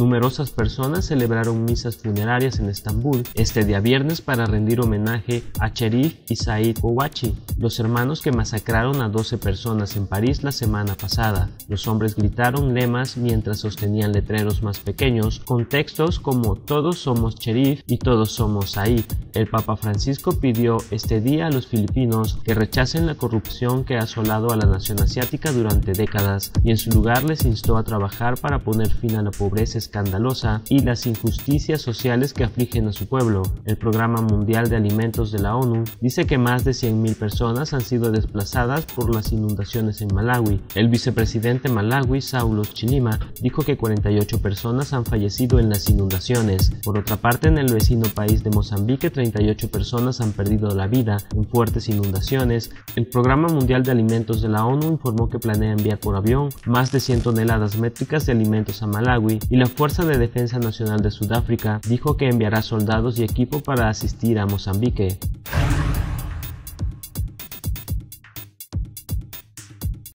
Numerosas personas celebraron misas funerarias en Estambul este día viernes para rendir homenaje a Cherif y Said Ouachi, los hermanos que masacraron a 12 personas en París la semana pasada. Los hombres gritaron lemas mientras sostenían letreros más pequeños con textos como Todos somos Cherif y Todos somos Said. El Papa Francisco pidió este día a los filipinos que rechacen la corrupción que ha asolado a la nación asiática durante décadas y en su lugar les instó a trabajar para poner fin a la pobreza escandalosa y las injusticias sociales que afligen a su pueblo. El Programa Mundial de Alimentos de la ONU dice que más de 100.000 personas han sido desplazadas por las inundaciones en Malawi. El vicepresidente malawi, Saulos Chilima, dijo que 48 personas han fallecido en las inundaciones. Por otra parte, en el vecino país de Mozambique, 38 personas han perdido la vida en fuertes inundaciones. El Programa Mundial de Alimentos de la ONU informó que planea enviar por avión más de 100 toneladas métricas de alimentos a Malawi y la Fuerza de Defensa Nacional de Sudáfrica dijo que enviará soldados y equipo para asistir a Mozambique.